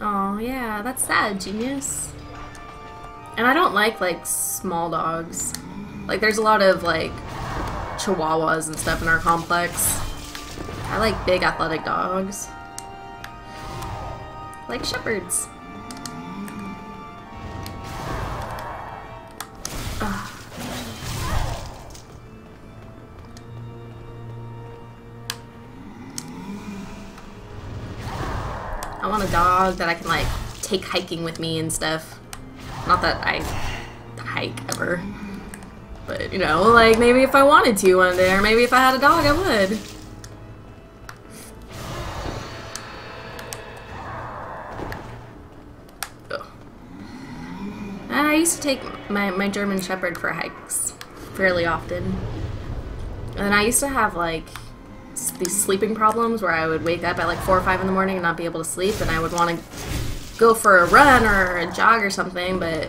Oh, yeah, that's sad, genius. And I don't like, like, small dogs. Like, there's a lot of, like, chihuahuas and stuff in our complex. I like big athletic dogs. Like shepherds. I want a dog that I can like take hiking with me and stuff. Not that I hike ever. But, you know, like maybe if I wanted to one day, or maybe if I had a dog, I would. I used to take my, my German Shepherd for hikes fairly often. And I used to have like these sleeping problems where I would wake up at like 4 or 5 in the morning and not be able to sleep and I would want to go for a run or a jog or something but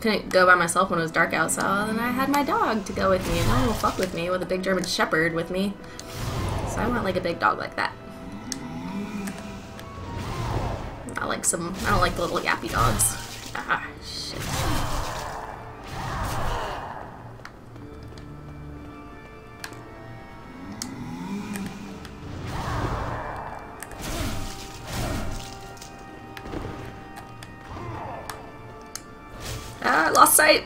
couldn't go by myself when it was dark out so then I had my dog to go with me and one will fuck with me with a big German Shepherd with me. So I want like a big dog like that. I like some, I don't like the little yappy dogs. Ah, shit. Ah, lost sight.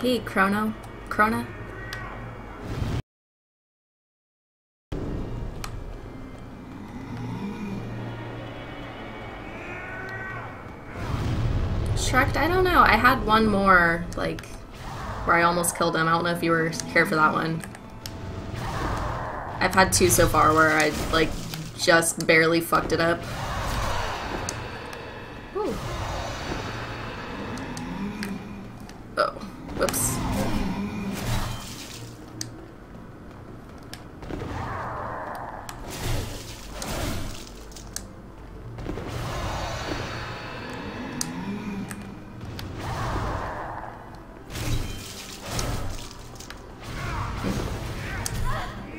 Hey, Chrono. Krona? Shrek, I don't know. I had one more, like, where I almost killed him. I don't know if you were here for that one. I've had two so far where I, like, just barely fucked it up.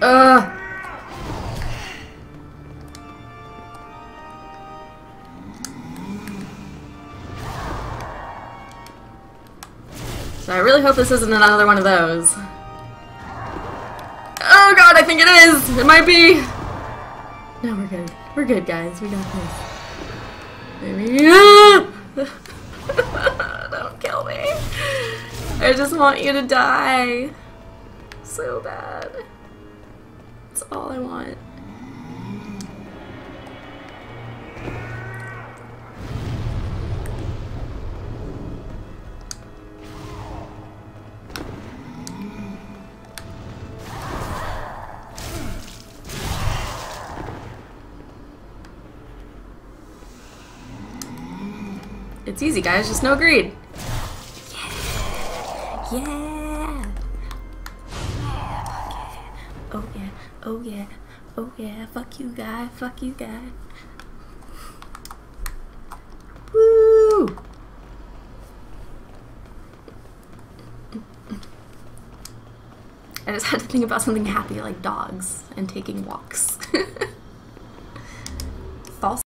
Ugh. So I really hope this isn't another one of those. Oh god, I think it is! It might be! No, we're good. We're good, guys. We got this. Maybe. Don't kill me. I just want you to die. So bad. That's all I want. It's easy, guys. Just no greed. Yeah. Yeah. Oh yeah. Oh yeah. Oh yeah. Fuck you, guy. Fuck you, guy. Woo! I just had to think about something happy like dogs and taking walks.